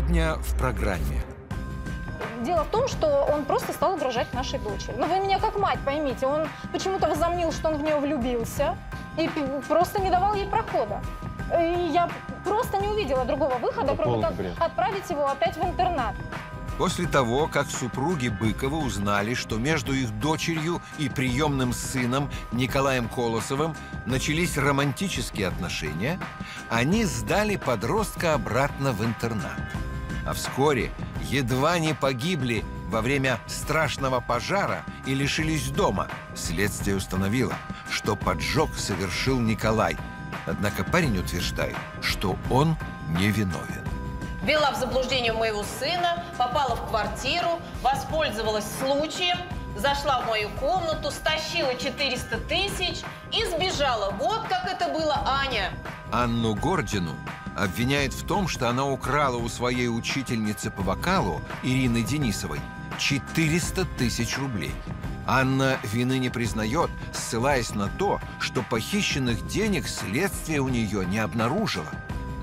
Сегодня в программе. Дело в том, что он просто стал угрожать нашей дочери. Но вы меня как мать поймите, он почему-то возомнил, что он в нее влюбился и просто не давал ей прохода. И я просто не увидела другого выхода, Это кроме как бред. отправить его опять в интернат. После того, как супруги Быкова узнали, что между их дочерью и приемным сыном Николаем Колосовым начались романтические отношения, они сдали подростка обратно в интернат. А вскоре едва не погибли во время страшного пожара и лишились дома. Следствие установило, что поджог совершил Николай. Однако парень утверждает, что он невиновен. Вела в заблуждение моего сына, попала в квартиру, воспользовалась случаем, зашла в мою комнату, стащила 400 тысяч и сбежала. Вот как это было, Аня. Анну Гордину обвиняет в том, что она украла у своей учительницы по вокалу Ирины Денисовой 400 тысяч рублей. Анна вины не признает, ссылаясь на то, что похищенных денег следствие у нее не обнаружило.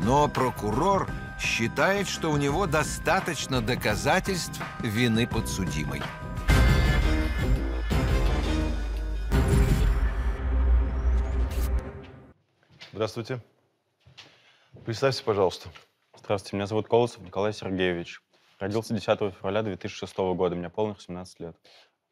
Но прокурор считает, что у него достаточно доказательств вины подсудимой. Здравствуйте. Представься, пожалуйста. Здравствуйте, меня зовут Колосов Николай Сергеевич. Родился 10 февраля 2006 года, мне полных 17 лет.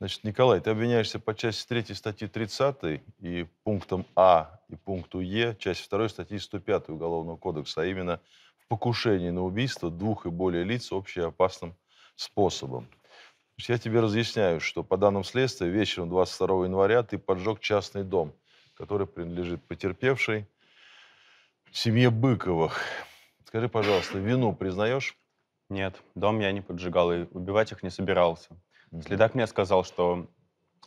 Значит, Николай, ты обвиняешься по части 3 статьи 30 и пунктам А и пункту Е, часть 2 статьи 105 Уголовного кодекса, а именно в покушении на убийство двух и более лиц общеопасным способом. Значит, я тебе разъясняю, что по данным следствия вечером 22 января ты поджег частный дом, который принадлежит потерпевшей семье Быковых. Скажи, пожалуйста, вину признаешь? Нет, дом я не поджигал и убивать их не собирался. Следак мне сказал, что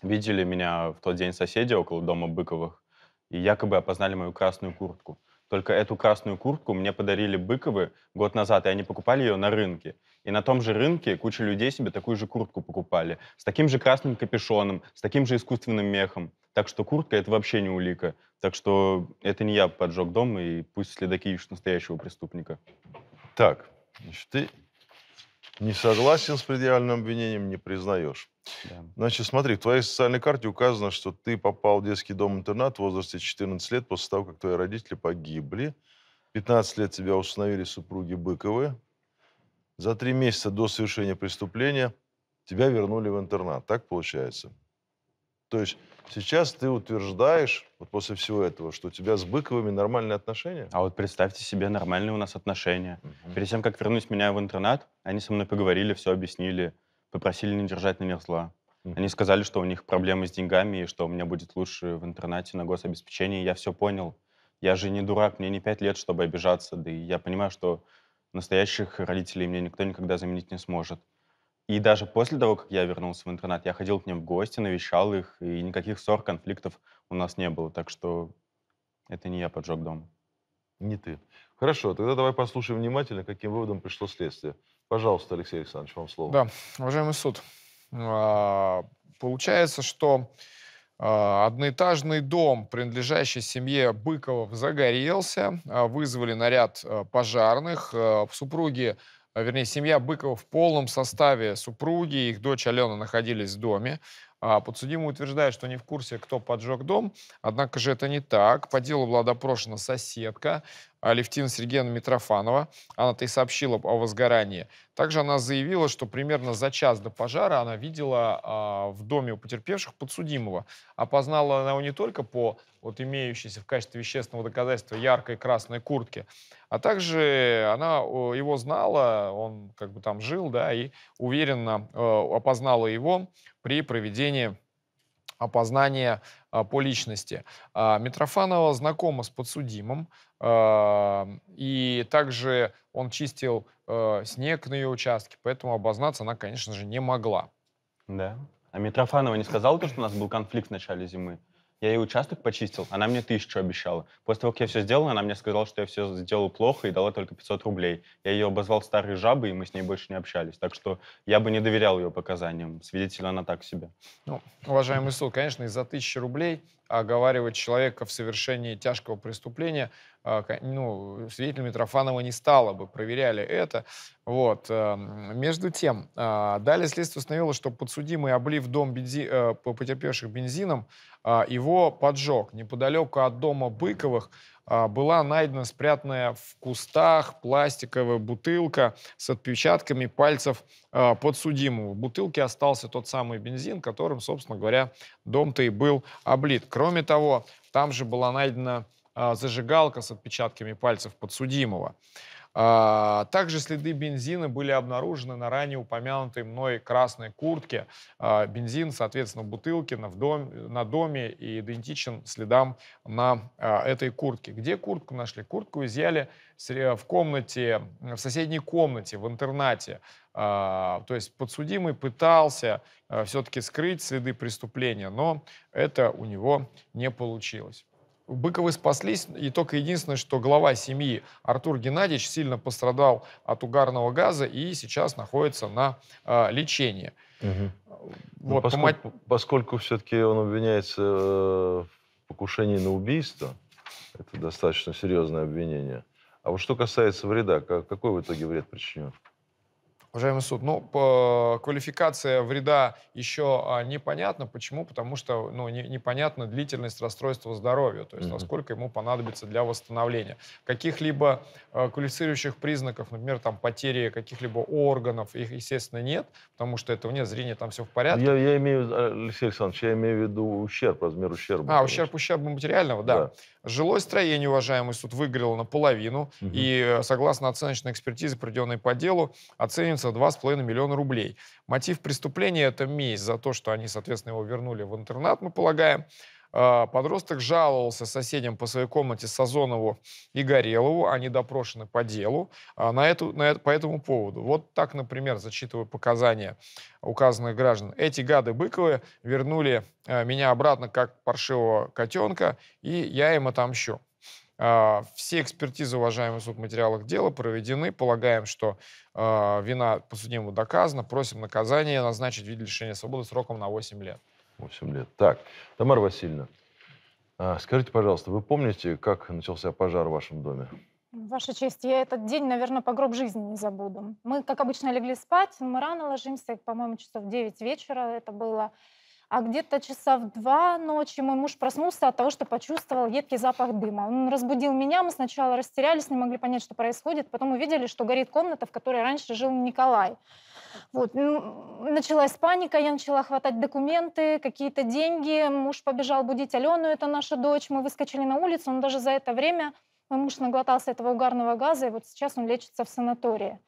видели меня в тот день соседи около дома Быковых и якобы опознали мою красную куртку. Только эту красную куртку мне подарили Быковы год назад, и они покупали ее на рынке. И на том же рынке куча людей себе такую же куртку покупали. С таким же красным капюшоном, с таким же искусственным мехом. Так что куртка — это вообще не улика. Так что это не я поджег дом, и пусть следаки ищут настоящего преступника. Так, значит, ты не согласен с предъявленным обвинением, не признаешь. Да. Значит, смотри, в твоей социальной карте указано, что ты попал в детский дом-интернат в возрасте 14 лет после того, как твои родители погибли. 15 лет тебя установили супруги Быковы. За три месяца до совершения преступления тебя вернули в интернат. Так получается? То есть сейчас ты утверждаешь, вот после всего этого, что у тебя с Быковыми нормальные отношения? А вот представьте себе, нормальные у нас отношения. Мгм. Перед тем, как вернуть меня в интернат, они со мной поговорили, все объяснили, попросили не держать на них зла. Мгм. Они сказали, что у них проблемы с деньгами, и что у меня будет лучше в интернате на гособеспечении. Я все понял. Я же не дурак, мне не пять лет, чтобы обижаться. Да и я понимаю, что настоящих родителей мне никто никогда заменить не сможет. И даже после того, как я вернулся в интернат, я ходил к ним в гости, навещал их, и никаких ссор, конфликтов у нас не было. Так что это не я поджег дом. Не ты. Хорошо, тогда давай послушаем внимательно, каким выводом пришло следствие. Пожалуйста, Алексей Александрович, вам слово. Да, уважаемый суд, а, получается, что а, одноэтажный дом, принадлежащий семье Быковых, загорелся, а, вызвали наряд пожарных. Супруги, вернее, семья Быкова в полном составе супруги, их дочь Алена находились в доме. А, Подсудимый утверждает, что не в курсе, кто поджег дом, однако же это не так. По делу была допрошена соседка Алевтина Сергеевна Митрофанова. Она-то и сообщила о возгорании. Также она заявила, что примерно за час до пожара она видела а, в доме у потерпевших подсудимого. Опознала она его не только по вот имеющейся в качестве вещественного доказательства яркой красной куртке, а также она его знала, он как бы там жил, да, и уверенно э, опознала его при проведении опознания а, по личности. А, Митрофанова знакома с подсудимым, а, и также он чистил снег на ее участке, поэтому обознаться она, конечно же, не могла. Да. А Митрофанова не сказала то, что у нас был конфликт в начале зимы? Я ей участок почистил, она мне тысячу обещала. После того, как я все сделал, она мне сказала, что я все сделал плохо и дала только 500 рублей. Я ее обозвал старой жабой, и мы с ней больше не общались. Так что я бы не доверял ее показаниям. Свидетель она так себе. Ну, уважаемый суд, конечно, из-за тысячи рублей оговаривать человека в совершении тяжкого преступления ко- ну, свидетель Митрофанова не стало бы, проверяли это. Вот. эм, Между тем, а, далее следствие установило, что подсудимый, облив дом бензи- э, по- потерпевших бензином, его поджег. Неподалеку от дома Быковых а, была найдена спрятанная в кустах пластиковая бутылка с отпечатками пальцев а, подсудимого. В бутылке остался тот самый бензин, которым, собственно говоря, дом-то и был облит. Кроме того, там же была найдена а, зажигалка с отпечатками пальцев подсудимого. А, Также следы бензина были обнаружены на ранее упомянутой мной красной куртке. А, Бензин, соответственно, в бутылке на, дом, на доме и идентичен следам на а, этой куртке. Где куртку нашли? Куртку изъяли в комнате, в соседней комнате, в интернате. То есть подсудимый пытался все-таки скрыть следы преступления, но это у него не получилось. Быковы спаслись, и только единственное, что глава семьи Артур Геннадьевич сильно пострадал от угарного газа и сейчас находится на а, лечении. Ну, Вот, по поскольку, поскольку все-таки он обвиняется э, в покушении на убийство, это достаточно серьезное обвинение. А вот что касается вреда, ка- какой в итоге вред причинен? Уважаемый суд, ну, по квалификация вреда еще а, непонятна. Почему? Потому что ну, не- непонятна длительность расстройства здоровья, то есть насколько ему понадобится для восстановления. Каких-либо а, квалифицирующих признаков, например, там, потери каких-либо органов, их, естественно, нет, потому что это вне зрения, там все в порядке. Я, я имею, Алексей Александрович, я имею в виду ущерб, размер ущерба. А, ущерб ущерба материального, да. Жилое строение, уважаемый суд, выгорело наполовину. Мгм. И э, согласно оценочной экспертизе, проведенной по делу, оценивается в 2,5 миллиона рублей. Мотив преступления – это месть за то, что они, соответственно, его вернули в интернат, мы полагаем. А, Подросток жаловался соседям по своей комнате Сазонову и Горелову, они допрошены по делу а, на эту, на это, по этому поводу. Вот так, например, зачитываю показания указанных граждан. Эти гады Быковы вернули э, меня обратно как паршивого котенка, и я им отомщу. А, Все экспертизы, уважаемый суд, в материалах дела проведены. Полагаем, что а, вина подсудимого доказана. Просим наказание назначить в виде лишения свободы сроком на 8 лет. 8 лет. Так, Тамара Васильевна, а, скажите, пожалуйста, вы помните, как начался пожар в вашем доме? Ваша честь, я этот день, наверное, по гроб жизни не забуду. Мы, как обычно, легли спать, мы рано ложимся, по-моему, часов в 9 вечера это было. А где-то часа в два ночи мой муж проснулся от того, что почувствовал едкий запах дыма. Он разбудил меня, мы сначала растерялись, не могли понять, что происходит. Потом увидели, что горит комната, в которой раньше жил Николай. Вот. ну, Началась паника, я начала хватать документы, какие-то деньги. Муж побежал будить Алену, это наша дочь. Мы выскочили на улицу, но даже за это время мой муж наглотался этого угарного газа, и вот сейчас он лечится в санатории.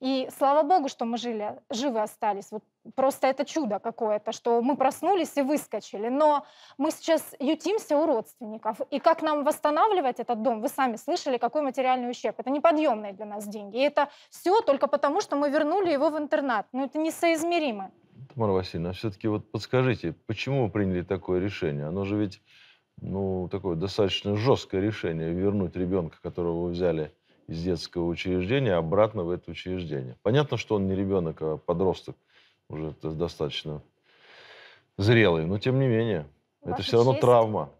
И слава богу, что мы жили, живы остались. Вот просто это чудо какое-то, что мы проснулись и выскочили. Но мы сейчас ютимся у родственников. И как нам восстанавливать этот дом, вы сами слышали, какой материальный ущерб. Это неподъемные для нас деньги. И это все только потому, что мы вернули его в интернат. Ну это несоизмеримо. Тамара Васильевна, все-таки вот подскажите, почему вы приняли такое решение? Оно же ведь, ну, такое достаточно жесткое решение, вернуть ребенка, которого вы взяли из детского учреждения, обратно в это учреждение. Понятно, что он не ребенок, а подросток, уже достаточно зрелый, но тем не менее, это Ваша все равно честь. травма.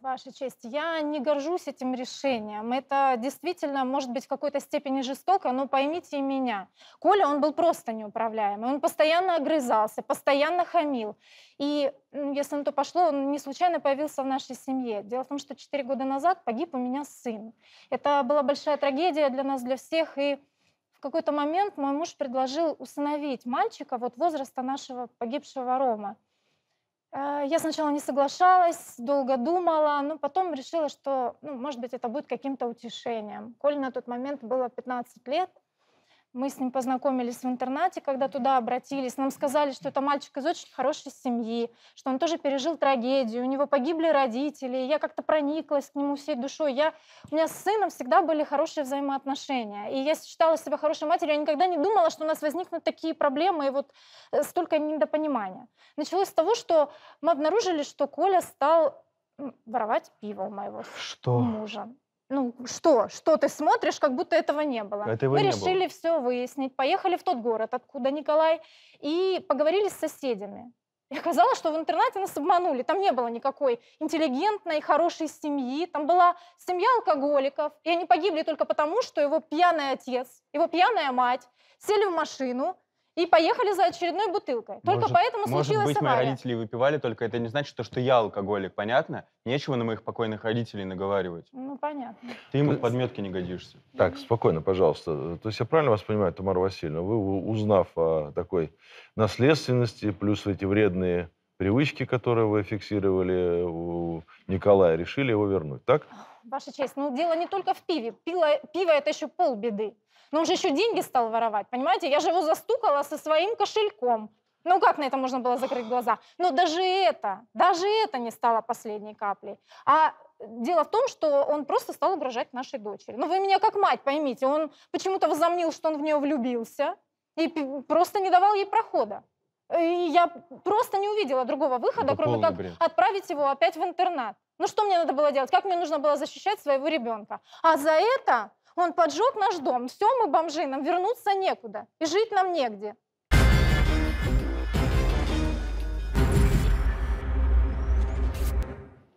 Ваша честь, я не горжусь этим решением. Это действительно может быть в какой-то степени жестоко, но поймите и меня. Коля, он был просто неуправляемый. Он постоянно огрызался, постоянно хамил. И если на то пошло, он не случайно появился в нашей семье. Дело в том, что 4 года назад погиб у меня сын. Это была большая трагедия для нас, для всех. И какой-то момент мой муж предложил усыновить мальчика вот возраста нашего погибшего Рома. Э, Я сначала не соглашалась, долго думала, но потом решила, что, ну, может быть, это будет каким-то утешением. Коле на тот момент было 15 лет. Мы с ним познакомились в интернате, когда туда обратились. Нам сказали, что это мальчик из очень хорошей семьи, что он тоже пережил трагедию, у него погибли родители. Я как-то прониклась к нему всей душой. Я, у меня с сыном всегда были хорошие взаимоотношения. И я считала себя хорошей матерью. Я никогда не думала, что у нас возникнут такие проблемы и вот э, столько недопонимания. Началось с того, что мы обнаружили, что Коля стал воровать пиво у моего Что? мужа. Ну что, что ты смотришь, как будто этого не было? Этого Мы не было. решили все выяснить, поехали в тот город, откуда Николай, и поговорили с соседями. И оказалось, что в интернате нас обманули. Там не было никакой интеллигентной, хорошей семьи. Там была семья алкоголиков. И они погибли только потому, что его пьяный отец, его пьяная мать сели в машину и поехали за очередной бутылкой. Только Может- поэтому Может случилась быть, мои авария. родители выпивали, только это не значит, что, я алкоголик, понятно? Нечего на моих покойных родителей наговаривать. Ну, понятно. Ты им в подметке не годишься. Так, спокойно, пожалуйста. То есть я правильно вас понимаю, Тамара Васильевна, вы, узнав о такой наследственности, плюс эти вредные привычки, которые вы фиксировали у Николая, решили его вернуть, так? Ваша честь, ну дело не только в пиве. Пиво, пиво это еще полбеды. Но он же еще деньги стал воровать, понимаете? Я же его застукала со своим кошельком. Ну как на это можно было закрыть глаза? Но даже это, даже это не стало последней каплей. А дело в том, что он просто стал угрожать нашей дочери. Ну вы меня как мать поймите, он почему-то возомнил, что он в нее влюбился и просто не давал ей прохода. И я просто не увидела другого выхода, Это кроме как бред. отправить его опять в интернат. Ну что мне надо было делать? Как мне нужно было защищать своего ребенка? А за это он поджег наш дом. Все, мы бомжи, нам вернуться некуда. И жить нам негде.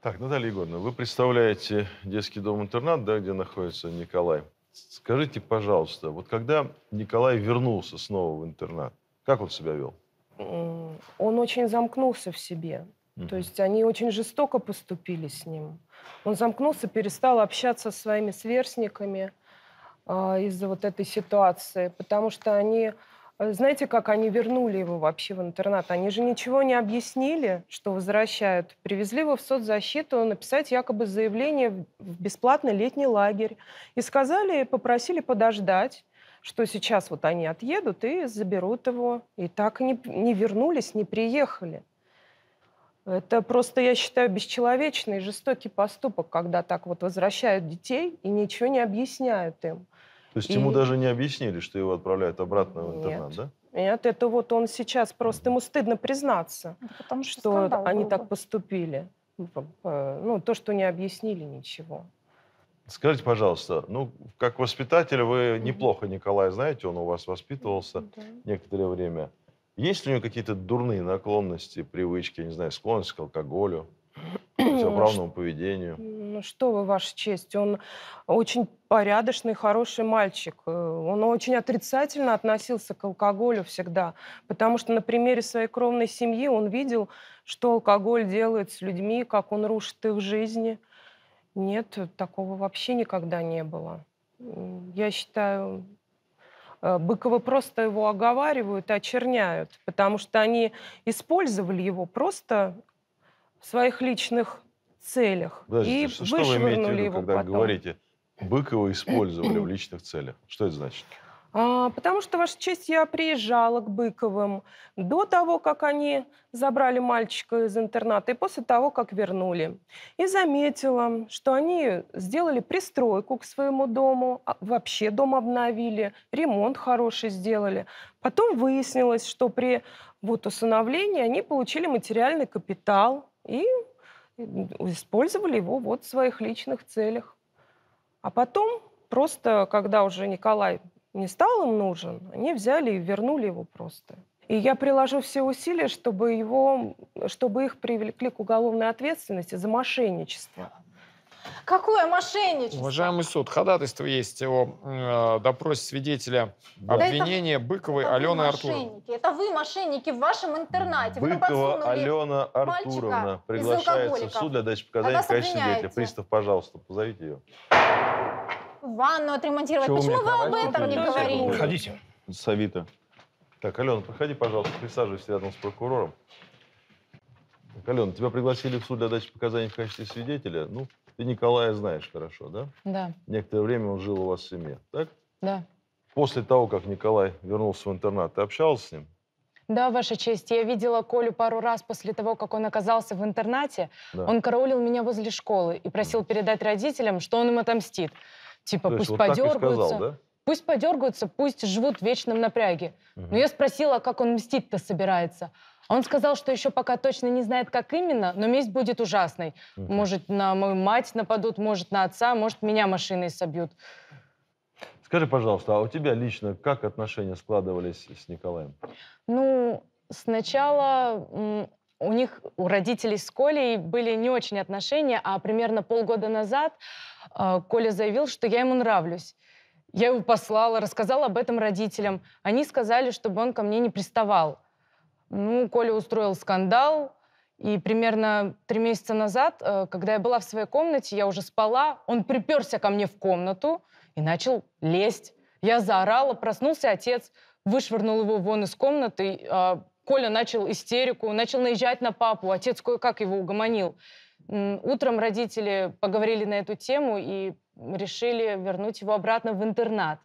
Так, Наталья Егоровна, вы представляете детский дом-интернат, да, где находится Николай. Скажите, пожалуйста, вот когда Николай вернулся снова в интернат, как он себя вел? Он очень замкнулся в себе. Мгм. То есть они очень жестоко поступили с ним. Он замкнулся, перестал общаться со своими сверстниками из-за вот этой ситуации, потому что они, э, знаете, как они вернули его вообще в интернат? Они же ничего не объяснили, что возвращают. Привезли его в соцзащиту написать якобы заявление в- бесплатный летний лагерь. И сказали, попросили подождать, что сейчас вот они отъедут и заберут его. И так не, не вернулись, не приехали. Это просто, я считаю, бесчеловечный и жестокий поступок, когда так вот возвращают детей и ничего не объясняют им. То есть ему И- даже не объяснили, что его отправляют обратно в интернат, Нет. да? Нет, это вот он сейчас просто, ему стыдно признаться, Это Потому что, что они был так поступили. Э, Ну, то, что не объяснили ничего. Скажите, пожалуйста, ну, как воспитатель вы неплохо Николая знаете, он у вас воспитывался Да. некоторое время. Есть ли у него какие-то дурные наклонности, привычки, я не знаю, склонность к алкоголю, к противоправному поведению? Ну что вы, Ваша честь, он очень порядочный, хороший мальчик. Э, Он очень отрицательно относился к алкоголю всегда, потому что на примере своей кровной семьи он видел, что алкоголь делает с людьми, как он рушит их жизни. Нет, такого вообще никогда не было. Я считаю, э, Быкова просто его оговаривают и очерняют, потому что они использовали его просто в своих личных целях Подождите, и что, что вы имеете в виду, его когда потом. говорите, Быкова использовали в личных целях? Что это значит? А, потому что, Ваша честь, я приезжала к Быковым до того, как они забрали мальчика из интерната, и после того, как вернули. И заметила, что они сделали пристройку к своему дому, а, вообще дом обновили, ремонт хороший сделали. Потом выяснилось, что при вот усыновлении они получили материальный капитал и использовали его вот в своих личных целях. А потом, просто когда уже Николай не стал им нужен, они взяли и вернули его просто. И я приложу все усилия, чтобы, его, чтобы их привлекли к уголовной ответственности за мошенничество. Какое мошенничество? Уважаемый суд, ходатайство есть о э, допросе свидетеля Да. обвинения Быковой Это Алены Артуровны. мошенники. Это вы мошенники в вашем интернате. Быкова Алена Артуровна приглашается в суд для дачи показаний в качестве свидетеля. Пристав, пожалуйста, позовите ее. ванну отремонтировать. Вы Почему вы об этом не говорили? Проходите. С Авито. Так, Алена, проходи, пожалуйста, присаживайся рядом с прокурором. Так, Алена, тебя пригласили в суд для дачи показаний в качестве свидетеля. Ну, ты Николая знаешь хорошо, да? Да, Некоторое время он жил у вас в семье, так? да. После того, как Николай вернулся в интернат, ты общалась с ним? Да, Ваша честь, я видела Колю пару раз после того, как он оказался в интернате. Да. Он караулил меня возле школы и просил передать родителям, что он им отомстит. Типа, То пусть вот подергаются. сказал, да? Пусть подергаются, пусть живут в вечном напряге. Мгм. Но я спросила, как он мстить-то собирается. Он сказал, что еще пока точно не знает, как именно, но месть будет ужасной. Мгм. Может, на мою мать нападут, может, на отца, может, меня машиной собьют. Скажи, пожалуйста, а у тебя лично как отношения складывались с Николаем? Ну, сначала у них, у родителей с Колей были не очень отношения, а примерно полгода назад э, Коля заявил, что я ему нравлюсь. Я его послала, рассказала об этом родителям. Они сказали, чтобы он ко мне не приставал. Ну, Коля устроил скандал, и примерно три месяца назад, э, когда я была в своей комнате, я уже спала, он приперся ко мне в комнату и начал лезть. Я заорала, проснулся отец, вышвырнул его вон из комнаты. а Коля начал истерику, начал наезжать на папу. Отец кое-как его угомонил. Утром родители поговорили на эту тему и решили вернуть его обратно в интернат.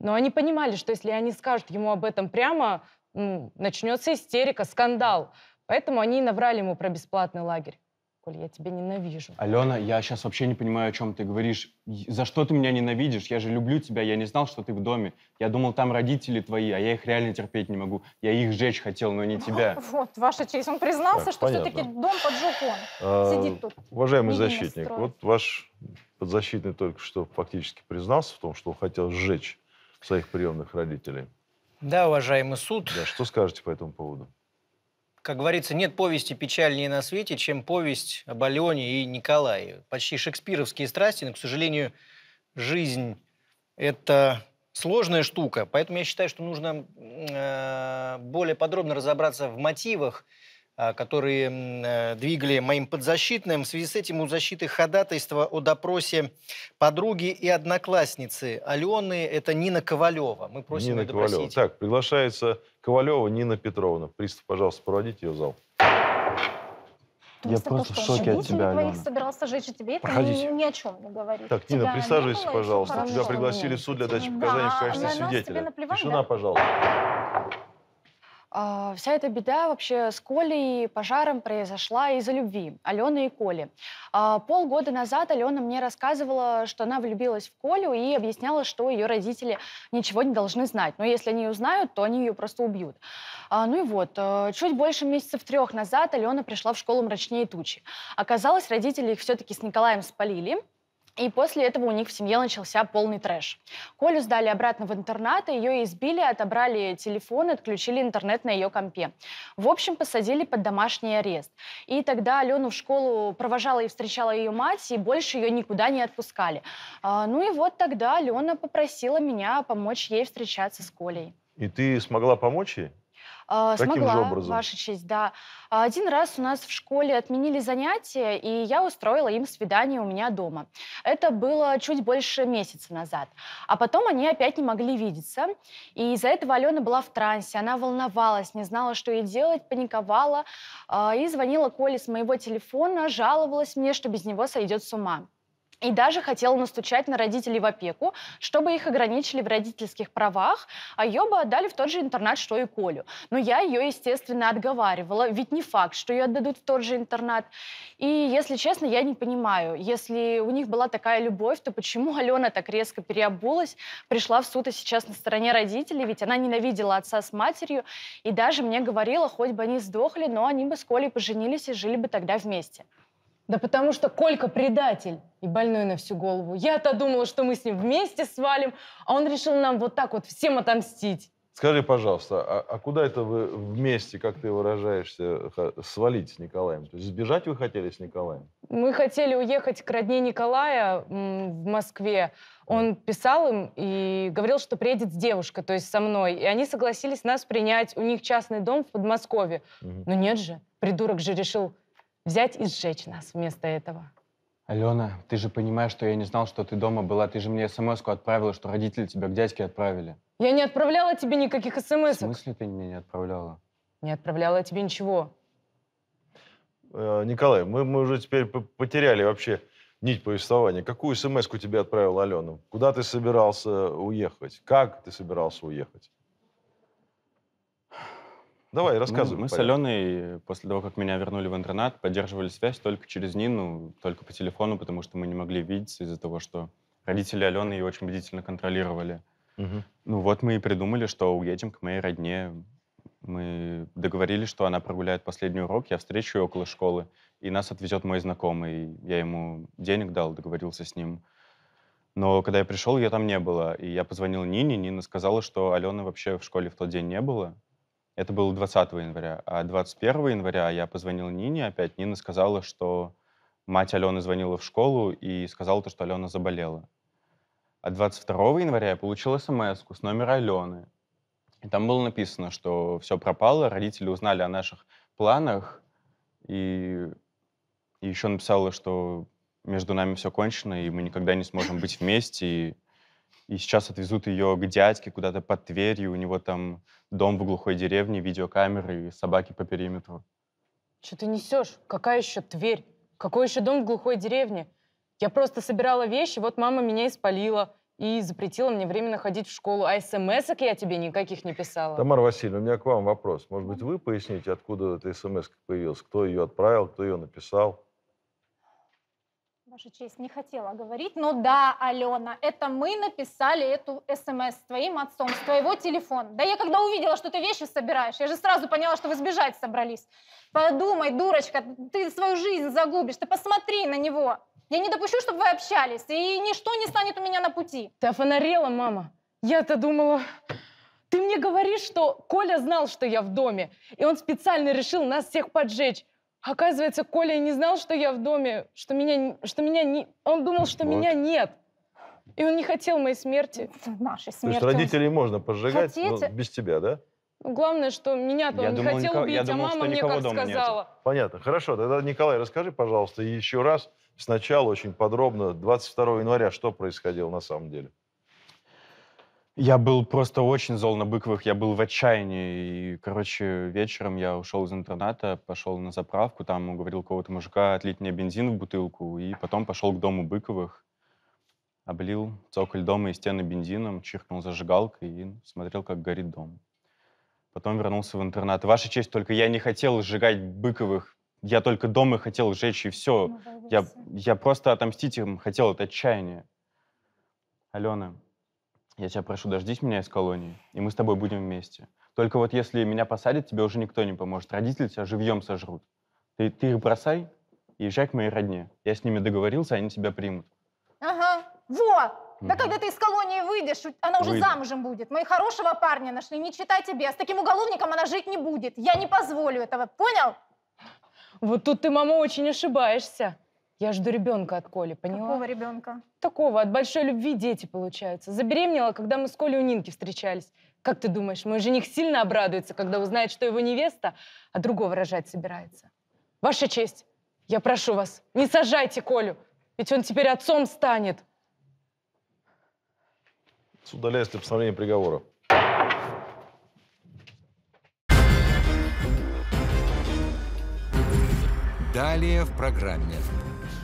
Но они понимали, что если они скажут ему об этом прямо, начнется истерика, скандал. Поэтому они и наврали ему про бесплатный лагерь. Коль, я тебя ненавижу. Алена, я сейчас вообще не понимаю, о чем ты говоришь. За что ты меня ненавидишь? Я же люблю тебя, я не знал, что ты в доме. Я думал, там родители твои, а я их реально терпеть не могу. Я их сжечь хотел, но не тебя. Вот, ваша честь, он признался, Так, что понятно. все-таки дом поджег он. А, Сидит тут. Уважаемый защитник, строит. вот ваш подзащитный только что фактически признался в том, что он хотел сжечь своих приемных родителей. Да, уважаемый суд, Да, что скажете по этому поводу? как говорится, нет повести печальнее на свете, чем повесть об Алене и Николае. Почти шекспировские страсти, но, к сожалению, жизнь – это сложная штука, поэтому я считаю, что нужно э, более подробно разобраться в мотивах, которые м, э, двигали моим подзащитным. В связи с этим у защиты ходатайства о допросе подруги и одноклассницы Алены – это Нина Ковалева. Мы просим Нина ее Ковалева. допросить. Так, приглашается Ковалева Нина Петровна. Пристав, пожалуйста, проводите ее в зал. Я просто того, в шоке от тебя, твоих Алена. собирался жечь, и тебе это Проходите. ни, ни о чем не говорит. Так, Тебя Нина, не присаживайся, пожалуйста. Тебя пригласили в суд для дачи показаний в Да, качестве на нас тебе свидетеля. Тишина, да? пожалуйста. А, Вся эта беда вообще с Колей и пожаром произошла из-за любви Алены и Коли. А, Полгода назад Алена мне рассказывала, что она влюбилась в Колю и объясняла, что ее родители ничего не должны знать. Но если они узнают, то они ее просто убьют. А, Ну и вот, э, чуть больше месяцев трех назад Алена пришла в школу мрачнее тучи. Оказалось, родители их все-таки с Николаем спалили. И после этого у них в семье начался полный трэш. Колю сдали обратно в интернат, ее избили, отобрали телефон, отключили интернет на ее компе. В общем, посадили под домашний арест. И тогда Алену в школу провожала и встречала ее мать, и больше ее никуда не отпускали. А, Ну и вот тогда Алена попросила меня помочь ей встречаться с Колей. И ты смогла помочь ей? Каким же Смогла, образом? Ваша честь, да. Один раз у нас в школе отменили занятия, и я устроила им свидание у меня дома. Это было чуть больше месяца назад. А потом они опять не могли видеться. И из-за этого Алена была в трансе, она волновалась, не знала, что ей делать, паниковала. а, И звонила Коле с моего телефона, жаловалась мне, что без него сойдет с ума. И даже хотела настучать на родителей в опеку, чтобы их ограничили в родительских правах, а ее бы отдали в тот же интернат, что и Колю. Но я ее, естественно, отговаривала, ведь не факт, что ее отдадут в тот же интернат. И, если честно, я не понимаю, если у них была такая любовь, то почему Алена так резко переобулась, пришла в суд и сейчас на стороне родителей, ведь она ненавидела отца с матерью, и даже мне говорила, хоть бы они сдохли, но они бы с Колей поженились и жили бы тогда вместе. Да потому что Колька предатель и больной на всю голову. Я-то думала, что мы с ним вместе свалим, а он решил нам вот так вот всем отомстить. Скажи, пожалуйста, а, а куда это вы вместе, как ты выражаешься, свалить с Николаем? То есть сбежать вы хотели с Николаем? Мы хотели уехать к родне Николая в Москве. Он писал им и говорил, что приедет с девушкой, то есть со мной. И они согласились нас принять. У них частный дом в Подмосковье. Мгм. Но нет же, придурок же решил взять и сжечь нас вместо этого. Алена, ты же понимаешь, что я не знал, что ты дома была. Ты же мне смс отправила, что родители тебя к дядьке отправили. Я не отправляла тебе никаких В смс. смысле ты мне не отправляла? Не отправляла тебе ничего. Э, Николай, мы, мы уже теперь потеряли вообще нить повествования. Какую смс тебе отправила Алена? Куда ты собирался уехать? Как ты собирался уехать? Давай, рассказывай. Ну, мы по с. Аленой после того, как меня вернули в интернат, поддерживали связь только через Нину, только по телефону, потому что мы не могли видеться из-за того, что родители Алены ее очень бдительно контролировали. Мгм. Ну вот мы и придумали, что уедем к моей родне. Мы договорились, что она прогуляет последний урок, я встречу ее около школы, и нас отвезет мой знакомый. Я ему денег дал, договорился с ним. Но когда я пришел, ее там не было. И я позвонил Нине, Нина сказала, что Алены вообще в школе в тот день не было. Это было 20 января. А 21 января я позвонил Нине опять. Нина сказала, что мать Алены звонила в школу и сказала, то, что Алена заболела. А 22 января я получил смс с номера Алены. И там было написано, что все пропало, родители узнали о наших планах, и, и еще написала, что между нами все кончено, и мы никогда не сможем быть вместе, и, и сейчас отвезут ее к дядьке куда-то под Тверь, и у него там дом в глухой деревне, видеокамеры и собаки по периметру. Что ты несешь? Какая еще Тверь? Какой еще дом в глухой деревне? Я просто собирала вещи, вот мама меня испалила и запретила мне временно ходить в школу. А смс я тебе никаких не писала. Тамара Васильевна, у меня к вам вопрос. Может быть, вы поясните, откуда эта смс появилась? Кто ее отправил, кто ее написал? Ваша честь, не хотела говорить, но да, Алена, это мы написали эту смс с твоим отцом, с твоего телефона. Да я когда увидела, что ты вещи собираешь, я же сразу поняла, что вы сбежать собрались. Подумай, дурочка, ты свою жизнь загубишь, ты посмотри на него. Я не допущу, чтобы вы общались, и ничто не станет у меня на пути. Ты офонарела, мама. Я-то думала... Ты мне говоришь, что Коля знал, что я в доме, и он специально решил нас всех поджечь. Оказывается, Коля не знал, что я в доме, что меня, что меня не... Он думал, что Вот. меня нет. И он не хотел моей смерти. Нашей То смерти. есть родителей можно поджигать но без тебя, да? Главное, что меня-то Я он не думал, хотел нико- убить, я а думал, мама что мне никого как сказала. Понятно. Хорошо. Тогда, Николай, расскажи, пожалуйста, еще раз, сначала очень подробно, 22 января, что происходило на самом деле? Я был просто очень зол на Быковых, я был в отчаянии. И, короче, вечером я ушел из интерната, пошел на заправку, там уговорил кого-то мужика отлить мне бензин в бутылку, и потом пошел к дому Быковых, облил цоколь дома и стены бензином, чиркнул зажигалкой и смотрел, как горит дом. Потом вернулся в интернат. Ваша честь, только я не хотел сжигать Быковых, я только дома хотел сжечь, и все. Ну, Я, я просто отомстить им хотел от отчаяния. Алена, я тебя прошу, дождись меня из колонии, и мы с тобой будем вместе. Только вот если меня посадят, тебе уже никто не поможет. Родители тебя живьем сожрут. Ты, ты их бросай и езжай к моей родне. Я с ними договорился, они тебя примут. Ага, во! Да когда ты из колонии выйдешь, она уже Выйду. замужем будет. Мы хорошего парня нашли, не читай тебе. А с таким уголовником она жить не будет. Я не позволю этого, понял? Вот тут ты, мама, очень ошибаешься. Я жду ребенка от Коли, поняла? Какого ребенка? Такого, от большой любви дети получаются. Забеременела, когда мы с Колей у Нинки встречались. Как ты думаешь, мой жених сильно обрадуется, когда узнает, что его невеста, а другого рожать собирается? Ваша честь, я прошу вас, не сажайте Колю, ведь он теперь отцом станет. Суд удаляется для постановления приговора. Далее в программе.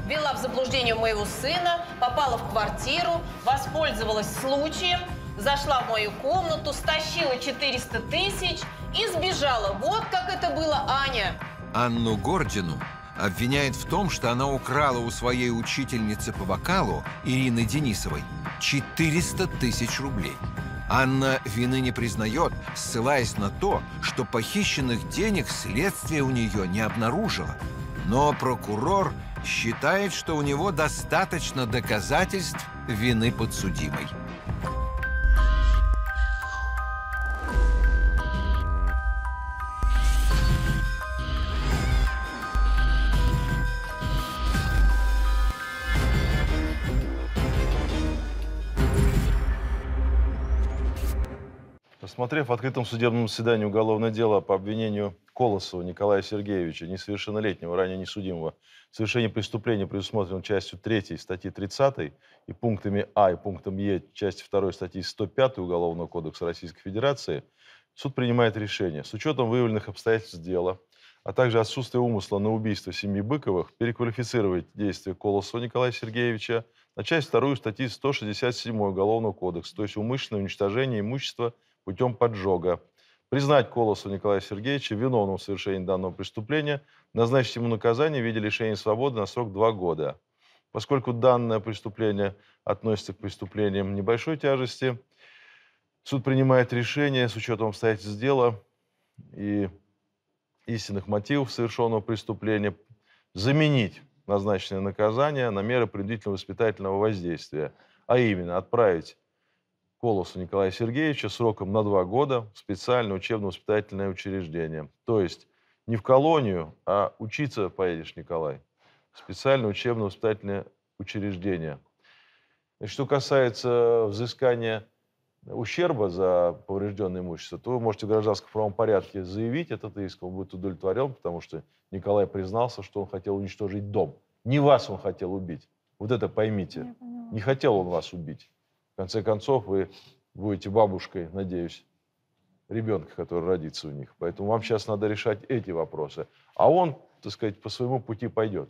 Вела в заблуждение моего сына, попала в квартиру, воспользовалась случаем, зашла в мою комнату, стащила 400 тысяч и сбежала. Вот как это было, Аня. Анну Гордину обвиняет в том, что она украла у своей учительницы по вокалу Ирины Денисовой 400 тысяч рублей. Анна вины не признает, ссылаясь на то, что похищенных денег следствие у нее не обнаружило. Но прокурор считает, что у него достаточно доказательств вины подсудимой. Рассмотрев в открытом судебном заседании уголовное дело по обвинению Колосова Николая Сергеевича, несовершеннолетнего, ранее несудимого, в совершении преступления, предусмотренного частью 3 статьи 30 и пунктами А и пунктом Е части 2 статьи 105 Уголовного кодекса Российской Федерации, суд принимает решение. С учетом выявленных обстоятельств дела, а также отсутствия умысла на убийство семьи Быковых, переквалифицировать действия Колосова Николая Сергеевича на часть 2 статьи 167 Уголовного кодекса, то есть умышленное уничтожение имущества путем поджога, признать Колосова Николая Сергеевича виновным в совершении данного преступления, назначить ему наказание в виде лишения свободы на срок 2 года. Поскольку данное преступление относится к преступлениям небольшой тяжести, суд принимает решение с учетом обстоятельств дела и истинных мотивов совершенного преступления заменить назначенное наказание на меры принудительного воспитательного воздействия, а именно отправить Колосу Николая Сергеевича сроком на два года в специальное учебно-воспитательное учреждение. То есть не в колонию, а учиться поедешь, Николай. Специальное учебно-воспитательное учреждение. И что касается взыскания ущерба за поврежденное имущество, то вы можете в гражданском правом порядке заявить этот иск, он будет удовлетворен, потому что Николай признался, что он хотел уничтожить дом. Не вас он хотел убить. Вот это поймите. Не хотел он вас убить. Конце концов, вы будете бабушкой, надеюсь, ребенка, который родится у них. Поэтому вам сейчас надо решать эти вопросы. А он, так сказать, по своему пути пойдет.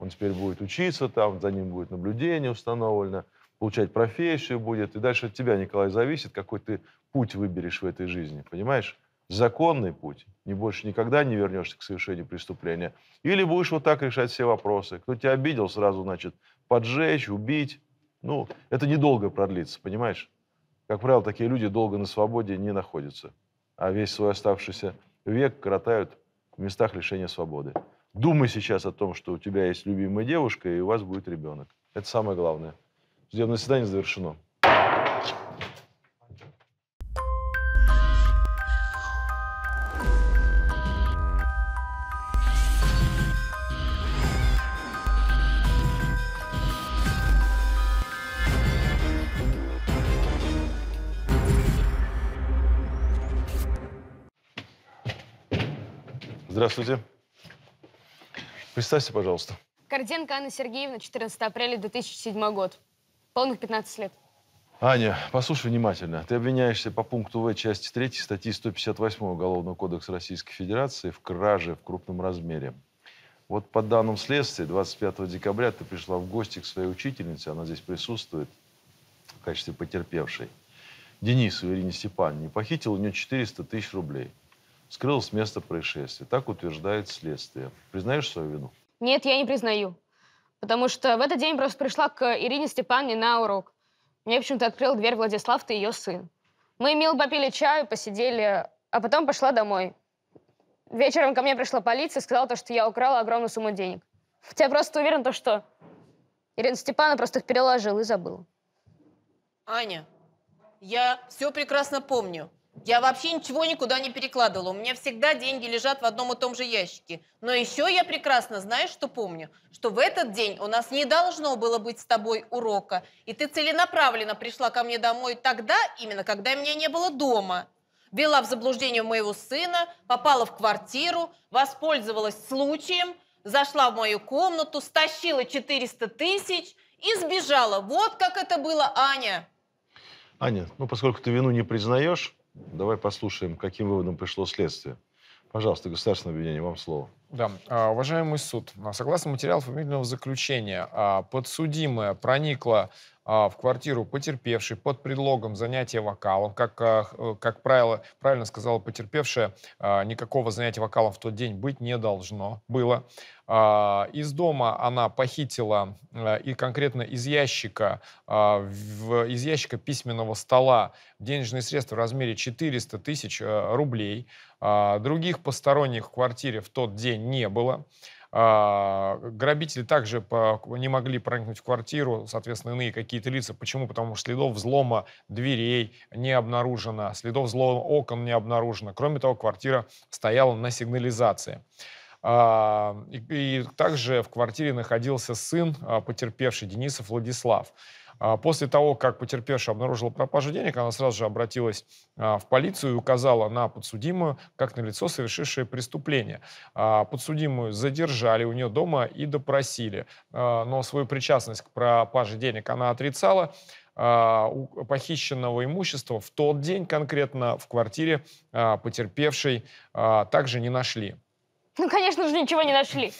Он теперь будет учиться там, за ним будет наблюдение установлено, получать профессию будет. И дальше от тебя, Николай, зависит, какой ты путь выберешь в этой жизни. Понимаешь? Законный путь. Не больше никогда не вернешься к совершению преступления. Или будешь вот так решать все вопросы. Кто тебя обидел, сразу, значит, поджечь, убить. Ну, это недолго продлится, понимаешь? Как правило, такие люди долго на свободе не находятся, а весь свой оставшийся век коротают в местах лишения свободы. Думай сейчас о том, что у тебя есть любимая девушка, и у вас будет ребенок. Это самое главное. Судебное заседание завершено. Здравствуйте. Представьте, пожалуйста. Корденко Анна Сергеевна, 14 апреля 2007 год. Полных 15 лет. Аня, послушай внимательно. Ты обвиняешься по пункту В части 3 статьи 158 Уголовного кодекса Российской Федерации в краже в крупном размере. Вот по данным следствия, 25 декабря ты пришла в гости к своей учительнице, она здесь присутствует в качестве потерпевшей. Денису Ирине Степановне похитил у нее 400 тысяч рублей. Скрыл с места происшествия. Так утверждает следствие. Признаешь свою вину? Нет, я не признаю. Потому что в этот день просто пришла к Ирине Степановне на урок. Мне почему-то открыл дверь Владислав, ты ее сын. Мы мил попили чаю, посидели, а потом пошла домой. Вечером ко мне пришла полиция и сказала, то, что я украла огромную сумму денег. Хотя я просто уверен, то, что Ирина Степановна просто их переложила и забыла. Аня, я все прекрасно помню. Я вообще ничего никуда не перекладывала. У меня всегда деньги лежат в одном и том же ящике. Но еще я прекрасно, знаешь, что помню? Что в этот день у нас не должно было быть с тобой урока. И ты целенаправленно пришла ко мне домой тогда, именно когда меня не было дома. Вела в заблуждение моего сына, попала в квартиру, воспользовалась случаем, зашла в мою комнату, стащила 400 тысяч и сбежала. Вот как это было, Аня. Аня, ну поскольку ты вину не признаешь, Давай послушаем, каким выводом пришло следствие. Пожалуйста, государственное обвинение, вам слово. Да, а, уважаемый суд, согласно материалам обвинительного заключения, а, подсудимая проникла в квартиру потерпевшей под предлогом занятия вокалом. Как, э, как правило, правильно сказала потерпевшая, никакого занятия вокалом в тот день быть не должно было. Из дома она похитила и конкретно из ящика, из ящика письменного стола денежные средства в размере 400 тысяч э, рублей. Других посторонних в квартире в тот день не было. А, грабители также не могли проникнуть в квартиру, соответственно, иные какие-то лица. Почему? Потому что следов взлома дверей не обнаружено, следов взлома окон не обнаружено. Кроме того, квартира стояла на сигнализации. А, и также в квартире находился сын а, потерпевший Денисов Владислав. А, после того, как потерпевшая обнаружила пропажу денег, она сразу же обратилась а, в полицию и указала на подсудимую как на лицо, совершившее преступление. А, подсудимую задержали у нее дома и допросили. Но свою причастность к пропаже денег она отрицала похищенного имущества в тот день конкретно в квартире потерпевшей также не нашли. Ну, конечно же, ничего не нашли.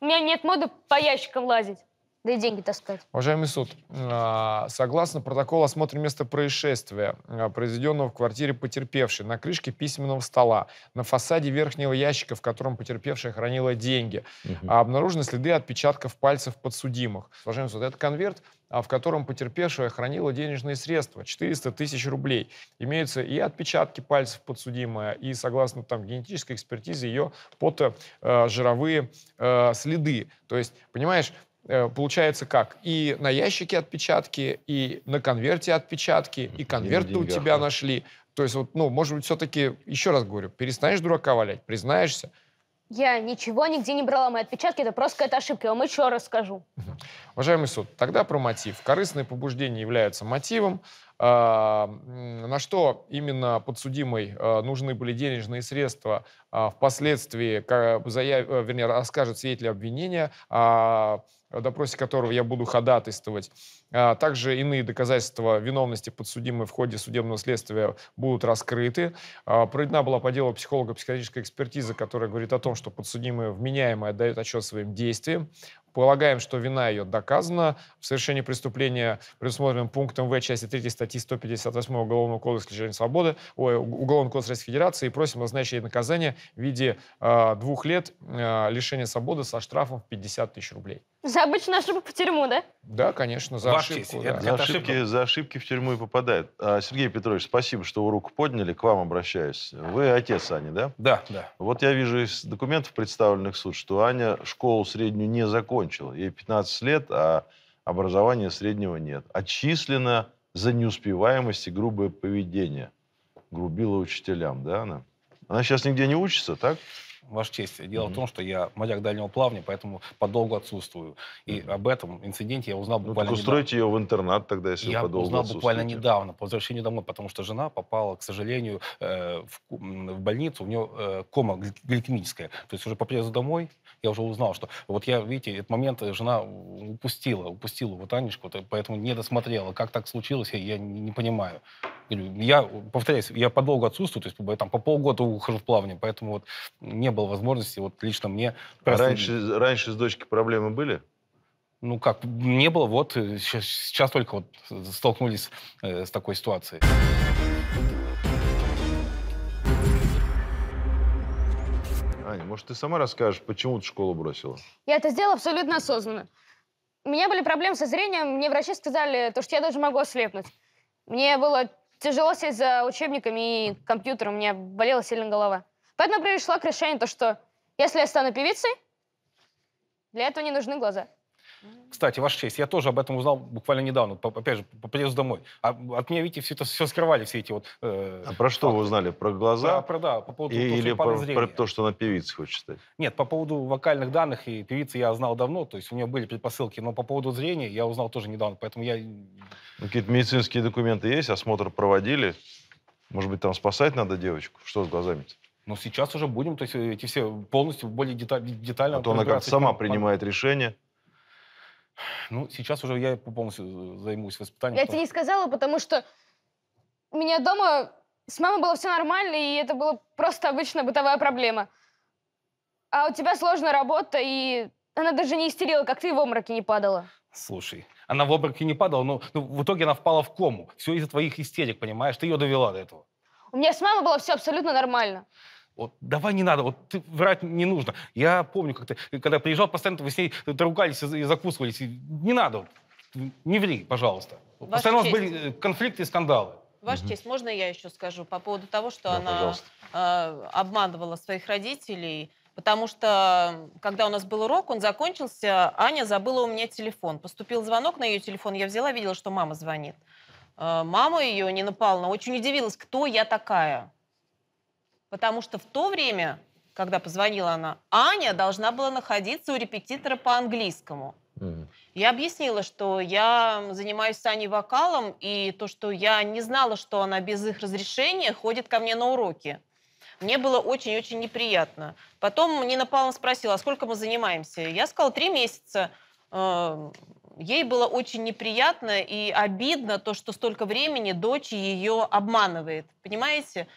У меня нет моды по ящикам лазить. Да и деньги таскать. Уважаемый суд, а, согласно протоколу осмотра места происшествия, а, произведенного в квартире потерпевшей, на крышке письменного стола, на фасаде верхнего ящика, в котором потерпевшая хранила деньги, угу. обнаружены следы отпечатков пальцев подсудимых. Уважаемый суд, это конверт, в котором потерпевшая хранила денежные средства, 400 тысяч рублей. Имеются и отпечатки пальцев подсудимая, и, согласно там, генетической экспертизе, ее потожировые э, э, следы. То есть, понимаешь, получается как? И на ящике отпечатки, и на конверте отпечатки, и конверты у деньгах, тебя да. нашли. То есть вот, ну, может быть, все-таки, еще раз говорю, перестанешь дурака валять, признаешься. Я ничего нигде не брала, мои отпечатки, это просто какая-то ошибка. Я вам еще раз скажу. Уважаемый суд, тогда про мотив. Корыстные побуждения являются мотивом. А, На что именно подсудимой а, нужны были денежные средства, а, впоследствии ка- заяв- э, вернее, расскажет свидетель обвинения, а, о допросе которого я буду ходатайствовать. А Также иные доказательства виновности подсудимой в ходе судебного следствия будут раскрыты. А, Проведена была по делу психолого-психологическая экспертиза, которая говорит о том, что подсудимая вменяемая отдает отчет своим действиям. Полагаем, что вина ее доказана в совершении преступления, предусмотренным пунктом В части 3 статьи 158 Уголовного кодекса лишения свободы, ой, Уголовного кодекса Российской Федерации, и просим назначить ей наказание в виде э, двух лет э, лишения свободы со штрафом в 50 тысяч рублей. За обычную ошибку в тюрьму, да? Да, конечно, за ошибку. честь, да. это- За Это ошибки, ошибка. за ошибки в тюрьму и попадает. А, Сергей Петрович, спасибо, что вы руку подняли, к вам обращаюсь. Вы отец Ани, да? Да, да. Вот я вижу из документов, представленных в суд, что Аня школу среднюю не закончила. Ей 15 лет, а образования среднего нет. Отчислена за неуспеваемость и грубое поведение. Грубила учителям, да, она? Она сейчас нигде не учится, так? Ваша честь, дело Мгм. в том, что я моряк дальнего плавания, поэтому подолгу отсутствую. И об этом инциденте я узнал Ну, так буквально недавно. устройте ее в интернат тогда, если Я подолгу узнал буквально недавно, по возвращению домой, потому что жена попала, к сожалению, э, в, в больницу, у нее э, кома гли- гликемическая. То есть уже по приезду домой я уже узнал, что вот я, видите, этот момент э, жена упустила, упустила вот Анечку, то поэтому не досмотрела. Как так случилось, я, я не, не понимаю. Я, повторяюсь, я подолгу отсутствую, то есть там по полгода ухожу в плавание, поэтому вот не было возможности вот лично мне А проследить. раньше, раньше с дочкой проблемы были? Ну как, не было, вот э, сейчас, сейчас только вот столкнулись э, с такой ситуацией. Аня, может, ты сама расскажешь, почему ты школу бросила? Я это сделала абсолютно осознанно. У меня были проблемы со зрением, мне врачи сказали, то, что я даже могу ослепнуть. Мне было тяжело сесть за учебниками и компьютером, у меня болела сильно голова. Поэтому пришла к решению, то, что если я стану певицей, для этого не нужны глаза. Кстати, Ваша честь, я тоже об этом узнал буквально недавно, по- опять же, по приезду домой. А от меня, видите, все это все скрывали, все эти вот... э, А про что вы узнали? Про да, глаза? про, да, по поводу И- или про, про то, что она певица хочет стать? Нет, по поводу вокальных данных и певицы я знал давно, то есть у нее были предпосылки, но по поводу зрения я узнал тоже недавно, поэтому я... Ну, Какие-то медицинские документы есть, осмотр проводили? Может быть, там спасать надо девочку? Что с глазами-то? Ну, сейчас уже будем, то есть э, эти все полностью более деталь- детально... А то она как сама принимает решение. Ну, сейчас уже я полностью займусь воспитанием. Я потому тебе не сказала, потому что у меня дома с мамой было все нормально, и это была просто обычная бытовая проблема. А у тебя сложная работа, и она даже не истерила, как ты в обмороке не падала. Слушай, она в обмороке не падала, но ну, в итоге она впала в кому. Все из-за твоих истерик, понимаешь? Ты ее довела до этого. У меня с мамой было все абсолютно нормально. Вот давай не надо, вот ты врать не нужно. Я помню, как ты, когда приезжал, постоянно вы с ней ругались и закусывались. Не надо, вот. не ври, пожалуйста. Ваша постоянно у нас честь. были э, конфликты и скандалы. Ваша Мгм. честь, можно я еще скажу по поводу того, что Да, она пожалуйста. э, обманывала своих родителей? Потому что, когда у нас был урок, он закончился, Аня забыла у меня телефон. Поступил звонок на ее телефон, я взяла, видела, что мама звонит. Э, Мама ее, Нина Павловна, очень удивилась, кто я такая. Потому что в то время, когда позвонила она, Аня должна была находиться у репетитора по английскому. Я объяснила, что я занимаюсь с Аней вокалом, и то, что я не знала, что она без их разрешения ходит ко мне на уроки. Мне было очень-очень неприятно. Потом Нина Павловна спросила, а сколько мы занимаемся? Я сказала, три месяца. Э, Ей было очень неприятно и обидно то, что столько времени дочь ее обманывает. Понимаете?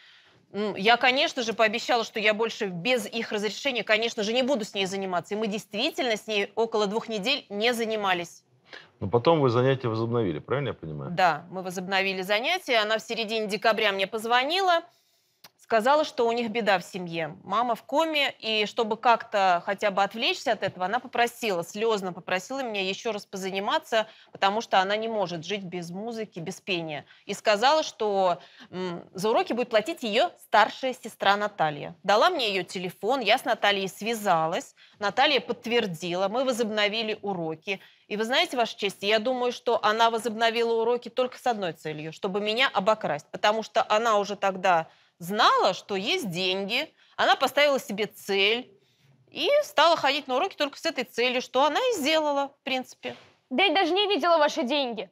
Я, конечно же, пообещала, что я больше без их разрешения, конечно же, не буду с ней заниматься. И мы действительно с ней около двух недель не занимались. Но потом вы занятия возобновили, правильно я понимаю? Да, мы возобновили занятия. Она в середине декабря мне позвонила, сказала, что у них беда в семье. Мама в коме, и чтобы как-то хотя бы отвлечься от этого, она попросила, слезно попросила меня еще раз позаниматься, потому что она не может жить без музыки, без пения. И сказала, что м, за уроки будет платить ее старшая сестра Наталья. Дала мне ее телефон, я с Натальей связалась, Наталья подтвердила, мы возобновили уроки. И вы знаете, Ваша честь, я думаю, что она возобновила уроки только с одной целью, чтобы меня обокрасть, потому что она уже тогда знала, что есть деньги, она поставила себе цель и стала ходить на уроки только с этой целью, что она и сделала, в принципе. Да я даже не видела ваши деньги.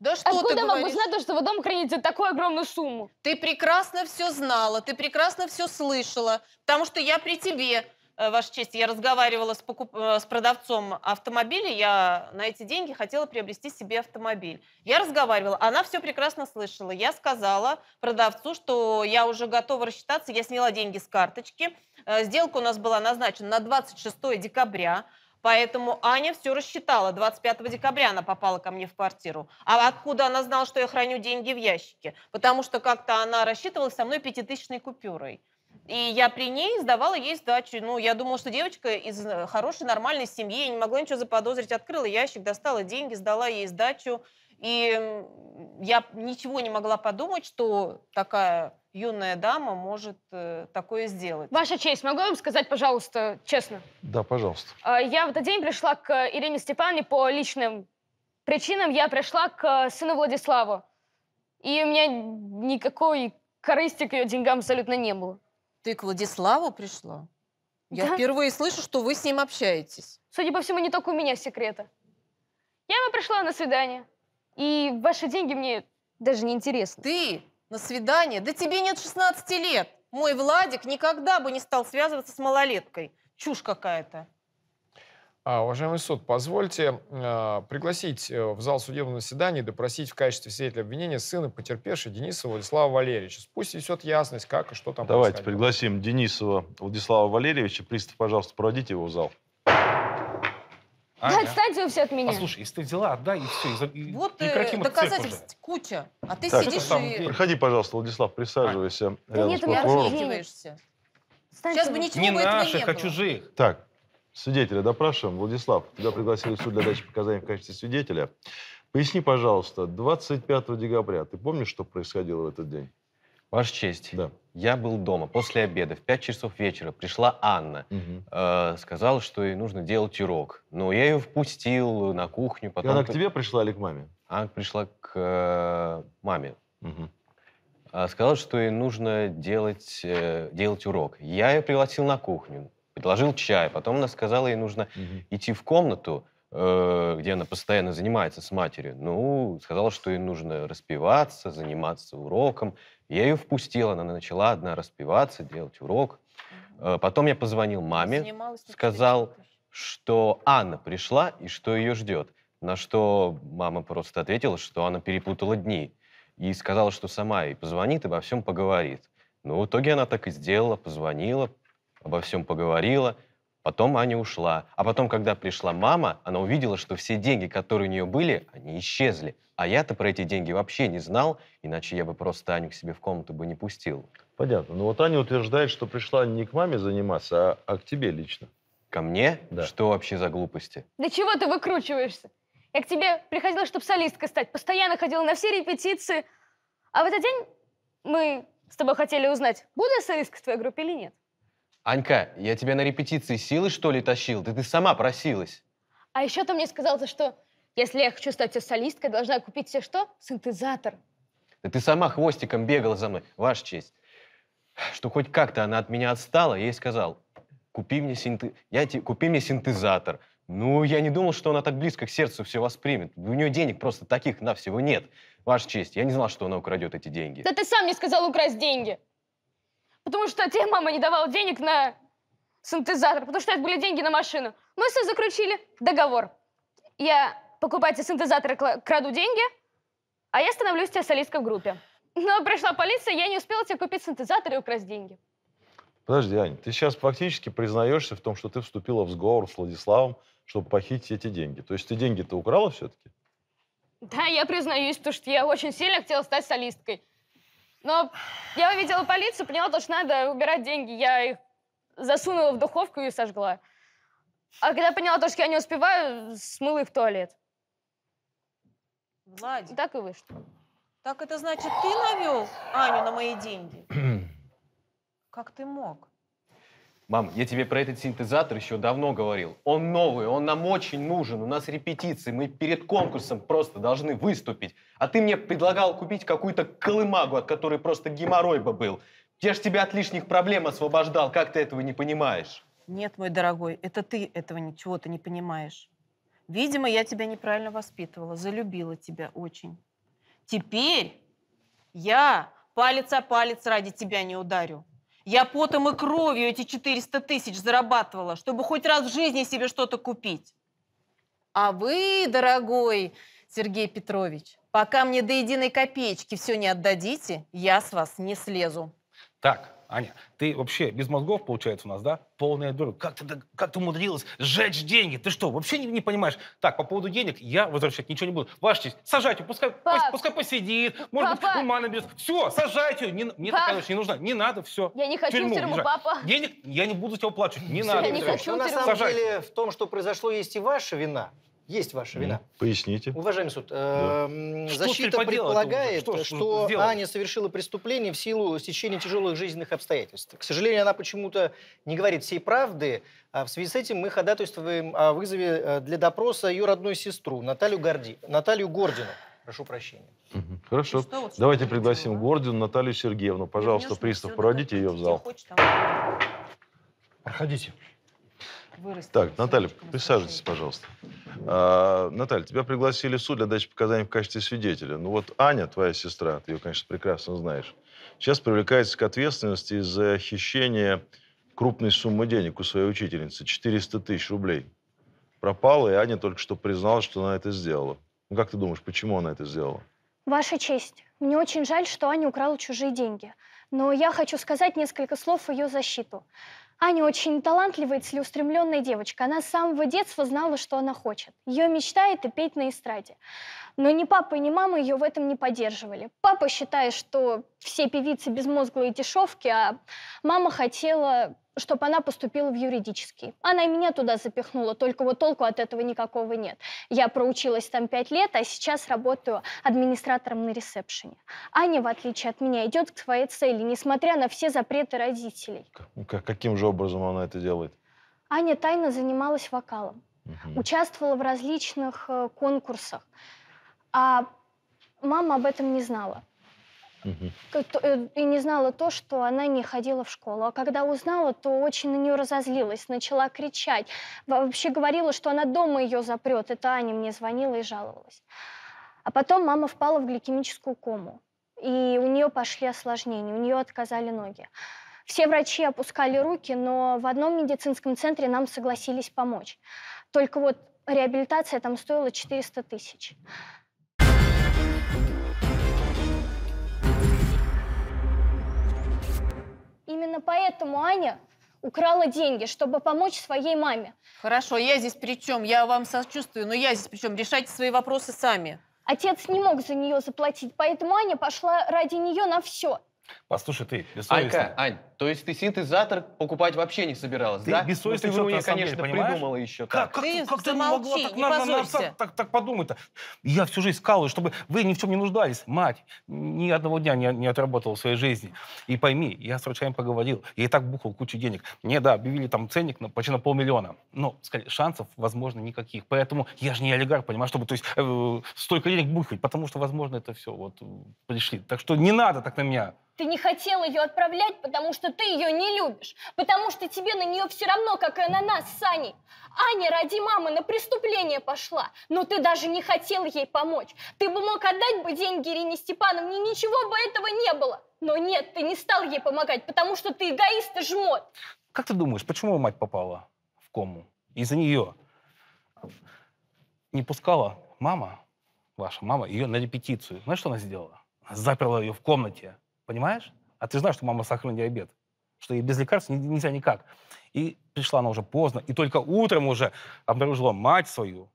Да что Откуда ты я могу говоришь? знать, то, что вы дома храните такую огромную сумму? Ты прекрасно все знала, ты прекрасно все слышала, потому что я при тебе, Ваша честь, я разговаривала с, покуп- э, с продавцом автомобиля, я на эти деньги хотела приобрести себе автомобиль. Я разговаривала, она все прекрасно слышала. Я сказала продавцу, что я уже готова рассчитаться, я сняла деньги с карточки. Э, Сделка у нас была назначена на 26 декабря. Поэтому Аня все рассчитала. 25 декабря она попала ко мне в квартиру. А откуда она знала, что я храню деньги в ящике? Потому что как-то она рассчитывалась со мной пятитысячной купюрой. И я при ней сдавала ей сдачу. Ну, я думала, что девочка из э, хорошей, нормальной семьи, я не могла ничего заподозрить. Открыла ящик, достала деньги, сдала ей сдачу. И я ничего не могла подумать, что такая юная дама может э, такое сделать. Ваша честь, могу я вам сказать, пожалуйста, честно? Да, пожалуйста. А, Я в этот день пришла к Ирине Степановне по личным причинам. Я пришла к э, сыну Владиславу. И у меня никакой корысти к ее деньгам абсолютно не было. Ты к Владиславу пришла? Я Да. впервые слышу, что вы с ним общаетесь. Судя по всему, не только у меня секреты. Я бы пришла на свидание. И ваши деньги мне даже не интересны. Ты на свидание? Да тебе нет 16 лет. Мой Владик никогда бы не стал связываться с малолеткой. Чушь какая-то. А, уважаемый суд, позвольте э, пригласить в зал судебного заседания и допросить в качестве свидетеля обвинения сына потерпевшей Дениса Владислава Валерьевича. Пусть внесет ясность, как и что там Давайте происходило. пригласим Денисова Владислава Валерьевича. Пристав, пожалуйста, проводите его в зал. Да Аня, отстаньте вы все от меня. Послушай, если ты взяла, отдай, и все. И, за- и Вот э, цирк уже. доказательств куча. А ты Так, сидишь и? Проходи, пожалуйста, Владислав, присаживайся рядом нет с у меня Сейчас бы ничего Не бы этого наших, не а было. чужих. Так, свидетеля допрашиваем. Владислав, тебя пригласили в суд для дачи показаний в качестве свидетеля. Поясни, пожалуйста, 25 декабря, ты помнишь, что происходило в этот день? Ваша честь, Да. я был дома после обеда. В 5 часов вечера пришла Анна. Мгм. Э, сказала, что ей нужно делать урок. Но я ее впустил на кухню. И Потом она к тебе пришла или к маме? Она пришла к э, маме. А, Сказала, что ей нужно делать, э, делать урок. Я ее пригласил на кухню, предложил чай. Потом она сказала, ей нужно Мгм. идти в комнату, э, где она постоянно занимается с матерью. Ну, сказала, что ей нужно распеваться, заниматься уроком. Я ее впустил, она начала одна распеваться, делать урок. Э, Потом я позвонил маме, Занималась сказал, что Анна пришла и что ее ждет. На что мама просто ответила, что она перепутала дни. И сказала, что сама ей позвонит и обо всем поговорит. Ну, в итоге она так и сделала, позвонила, обо всем поговорила. Потом Аня ушла. А потом, когда пришла мама, она увидела, что все деньги, которые у нее были, они исчезли. А я-то про эти деньги вообще не знал, иначе я бы просто Аню к себе в комнату бы не пустил. Понятно. Но вот Аня утверждает, что пришла не к маме заниматься, а, а к тебе лично. Ко мне? Да. Что вообще за глупости? Да чего ты выкручиваешься? Я к тебе приходила, чтобы солисткой стать. Постоянно ходила на все репетиции. А в этот день мы с тобой хотели узнать, буду я солисткой в твоей группе или нет. Анька, я тебя на репетиции силы, что ли, тащил? Да ты сама просилась. А еще ты мне сказал, то, что если я хочу стать солисткой, должна купить себе что? Синтезатор. Да ты сама хвостиком бегала за мной, ваша честь. Что хоть как-то она от меня отстала, я ей сказал, купи мне, синте... я те... купи мне синтезатор. Ну, я не думал, что она так близко к сердцу все воспримет. У нее денег просто таких на всего нет. Ваша честь, я не знал, что она украдет эти деньги. Да ты сам мне сказал украсть деньги. Потому что тебе мама не давала денег на синтезатор, потому что это были деньги на машину. Мы все заключили договор. Я покупаю тебе синтезатор и кла- краду деньги, а я становлюсь тебе солисткой в группе. Но пришла полиция, я не успела тебе купить синтезатор и украсть деньги. Подожди, Ань, ты сейчас фактически признаешься в том, что ты вступила в сговор с Владиславом, чтобы похитить эти деньги. То есть ты деньги-то украла все-таки? Да, я признаюсь, потому что я очень сильно хотела стать солисткой. Но я увидела полицию, поняла, то, что надо убирать деньги. Я их засунула в духовку и сожгла. А когда поняла, то, что я не успеваю, смыла их в туалет. Владик, Так и вышло. так это значит, ты навел Аню на мои деньги? Как ты мог? Мам, я тебе про этот синтезатор еще давно говорил. Он новый, он нам очень нужен. У нас репетиции, мы перед конкурсом просто должны выступить. А ты мне предлагал купить какую-то колымагу, от которой просто геморрой бы был. Я ж тебя от лишних проблем освобождал, как ты этого не понимаешь? Нет, мой дорогой, это ты этого ничего-то не понимаешь. Видимо, я тебя неправильно воспитывала, залюбила тебя очень. Теперь я палец о палец ради тебя не ударю. Я потом и кровью эти 400 тысяч зарабатывала, чтобы хоть раз в жизни себе что-то купить. А вы, дорогой Сергей Петрович, пока мне до единой копеечки все не отдадите, я с вас не слезу. Так, Аня, ты вообще без мозгов, получается, у нас, да? Полная дура. Как ты, как ты умудрилась сжечь деньги? Ты что, вообще не, не понимаешь? Так, по поводу денег я возвращать ничего не буду. Ваша честь, сажайте, пускай, пусть- пускай посидит, может Папа! быть, ума наберет. Все, сажайте. Не, мне такая дочь не нужна. Не надо, все. Я не хочу в тюрьму, езжай. папа. Денег я не буду тебя уплачивать. Не Сергей надо. Я не хочу ну, на тюрьму. самом деле в том, что произошло, есть и ваша вина. Есть ваша вина. Поясните. Уважаемый суд, э, м, Что защита предполагает, Что что? Аня совершила преступление в силу стечения тяжелых жизненных обстоятельств. К сожалению, она почему-то не говорит всей правды. А в связи с этим мы ходатайствуем о вызове э, для допроса ее родную сестру Наталью, Горди... Наталью Гордину. Прошу прощения. Мгм. Хорошо. И что вот, что Давайте пригласим а? Гордину Наталью Сергеевну. Пожалуйста, Вернешь, пристав, проводите ее в зал. хочешь, там и Проходите. Вырастет. Так, Наталья, присаживайтесь, пожалуйста. А, Наталья, тебя пригласили в суд для дачи показаний в качестве свидетеля. Ну вот Аня, твоя сестра, ты ее, конечно, прекрасно знаешь, сейчас привлекается к ответственности из-за хищения крупной суммы денег у своей учительницы, 400 тысяч рублей. Пропала, и Аня только что призналась, что она это сделала. Ну как ты думаешь, почему она это сделала? Ваша честь, мне очень жаль, что Аня украла чужие деньги. Но я хочу сказать несколько слов в ее защиту. Аня очень талантливая и целеустремленная девочка. Она с самого детства знала, что она хочет. Ее мечта – это петь на эстраде. Но ни папа, ни мама ее в этом не поддерживали. Папа считает, что все певицы безмозглые дешевки, а мама хотела, чтобы она поступила в юридический. Она и меня туда запихнула, только вот толку от этого никакого нет. Я проучилась там пять лет, а сейчас работаю администратором на ресепшене. Аня, в отличие от меня, идет к своей цели, несмотря на все запреты родителей. Ну, как- каким же образом она это делает? Аня тайно занималась вокалом, Мгм. участвовала в различных э, конкурсах, а мама об этом не знала. Э, И не знала то, что она не ходила в школу. А когда узнала, то очень на нее разозлилась, начала кричать. Во- Вообще говорила, что она дома ее запрет. Это Аня мне звонила и жаловалась. А потом мама впала в гликемическую кому. И у нее пошли осложнения, у нее отказали ноги. Все врачи опускали руки, но в одном медицинском центре нам согласились помочь. Только вот реабилитация там стоила 400 тысяч. Именно поэтому Аня украла деньги, чтобы помочь своей маме. Хорошо, я здесь при чем? Я вам сочувствую, но я здесь при чем? Решайте свои вопросы сами. Отец не мог за нее заплатить, поэтому Аня пошла ради нее на все. Послушай, ты, бессовестный. Анька, Ань, то есть ты синтезатор покупать вообще не собиралась, Ты да? бессовестный Ну, ты мне, деле, конечно, понимаешь? придумала еще Как, так. как, Ты ты, как ты могла так, не на- на- на- позорься. так, так, так подумать-то? Я всю жизнь скалываю, чтобы вы ни в чем не нуждались. Мать, ни одного дня не, не отработала в своей жизни. И пойми, я с врачами поговорил. Я и так бухал кучу денег. Мне, да, объявили там ценник на, почти на полмиллиона. Но, сказали, шансов, возможно, никаких. Поэтому я же не олигарх, понимаешь, чтобы то есть, э, столько денег бухать. Потому что, возможно, это все вот э, пришли. Так что не надо так на меня. Ты не хотел ее отправлять, потому что ты ее не любишь. Потому что тебе на нее все равно, как и на нас с Аней. Аня ради мамы на преступление пошла, но ты даже не хотел ей помочь. Ты бы мог отдать бы деньги Ирине Степановне, ничего бы этого не было. Но нет, ты не стал ей помогать, потому что ты эгоист и жмот. Как ты думаешь, почему мать попала в кому? Из-за нее. Не пускала мама, ваша мама, ее на репетицию. Знаешь, что она сделала? Заперла ее в комнате. Понимаешь? А ты знаешь, что мама сахарный диабет. Что ей без лекарств нельзя никак. И пришла она уже поздно. И только утром уже обнаружила мать свою,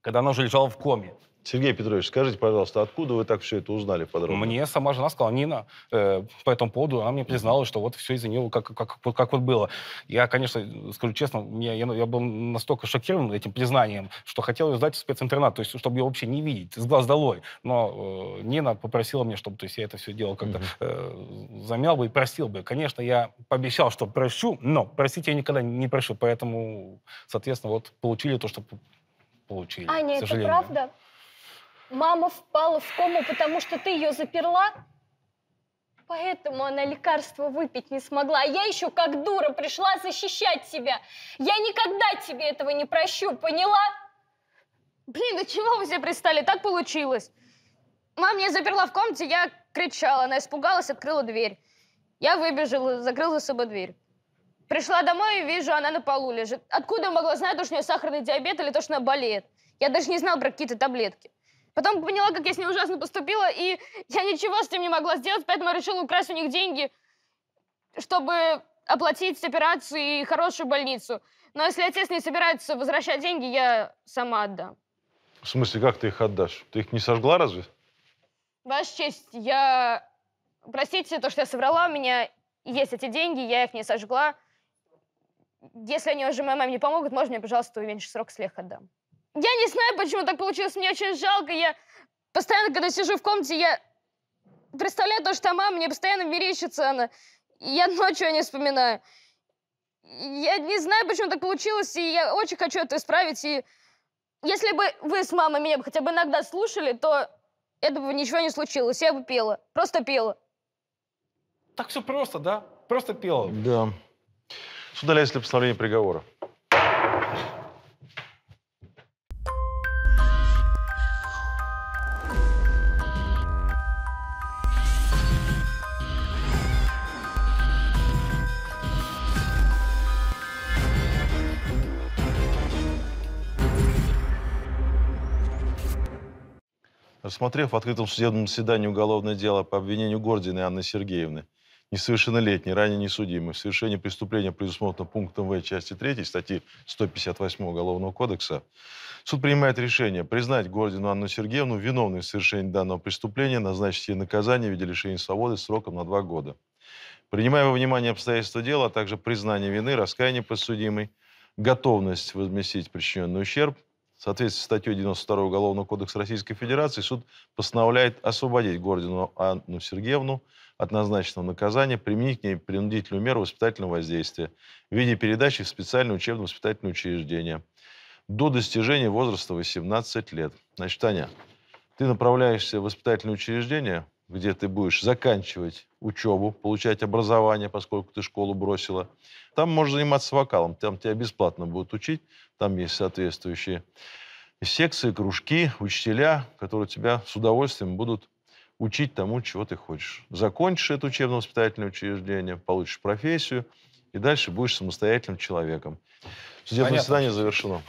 когда она уже лежала в коме. Сергей Петрович, скажите, пожалуйста, откуда вы так все это узнали подробно? Мне сама жена сказала, Нина, э, по этому поводу, она мне призналась, что вот все из-за нее, как, как, как, как вот было. Я, конечно, скажу честно, мне, я, я был настолько шокирован этим признанием, что хотел ее сдать в специнтернат, то есть, чтобы ее вообще не видеть, с глаз долой. Но э, Нина попросила меня, чтобы то есть, я это все делал как-то э, замял бы и простил бы. Конечно, я пообещал, что прощу, но простить я никогда не прощу, поэтому, соответственно, вот получили то, что получили. Аня, это правда? Мама впала в кому, потому что ты ее заперла? Поэтому она лекарство выпить не смогла. А я еще как дура пришла защищать тебя. Я никогда тебе этого не прощу, поняла? Блин, да чего вы себе пристали? Так получилось. Мама меня заперла в комнате, я кричала. Она испугалась, открыла дверь. Я выбежала, закрыла за собой дверь. Пришла домой и вижу, она на полу лежит. Откуда я могла знать, то, что у нее сахарный диабет или то, что она болеет? Я даже не знала про какие-то таблетки. Потом поняла, как я с ней ужасно поступила, и я ничего с этим не могла сделать, поэтому я решила украсть у них деньги, чтобы оплатить операцию и хорошую больницу. Но если отец не собирается возвращать деньги, я сама отдам. В смысле, как ты их отдашь? Ты их не сожгла разве? Ваша честь, я... Простите, то, что я соврала, у меня есть эти деньги, я их не сожгла. Если они уже моей маме не помогут, можно мне, пожалуйста, уменьшить срок, их отдам. Я не знаю, почему так получилось, мне очень жалко. Я постоянно, когда сижу в комнате, я представляю то, что мама, мне постоянно мерещится она. Я ночью о ней вспоминаю. Я не знаю, почему так получилось, и я очень хочу это исправить. И если бы вы с мамой меня бы хотя бы иногда слушали, то этого бы ничего не случилось. Я бы пела. Просто пела. Так все просто, да? Просто пела. Да. Суд удаляется для постановления приговора. Рассмотрев в открытом судебном заседании уголовное дело по обвинению Гординой Анны Сергеевны, несовершеннолетней, ранее несудимой, в совершении преступления, предусмотренного пунктом В части 3 статьи 158 Уголовного кодекса, суд принимает решение признать Гордину Анну Сергеевну виновной в совершении данного преступления, назначить ей наказание в виде лишения свободы сроком на два года. Принимая во внимание обстоятельства дела, а также признание вины, раскаяние подсудимой, готовность возместить причиненный ущерб, в соответствии с статьей 92 Уголовного кодекса Российской Федерации суд постановляет освободить Гордину Анну Сергеевну от назначенного наказания, применить к ней принудительную меру воспитательного воздействия в виде передачи в специальное учебно-воспитательное учреждение до достижения возраста 18 лет. Значит, Таня, ты направляешься в воспитательное учреждение, где ты будешь заканчивать учебу, получать образование, поскольку ты школу бросила. Там можешь заниматься вокалом, там тебя бесплатно будут учить, там есть соответствующие секции, кружки, учителя, которые тебя с удовольствием будут учить тому, чего ты хочешь. Закончишь это учебно-воспитательное учреждение, получишь профессию, и дальше будешь самостоятельным человеком. Судебное Понятно. заседание завершено.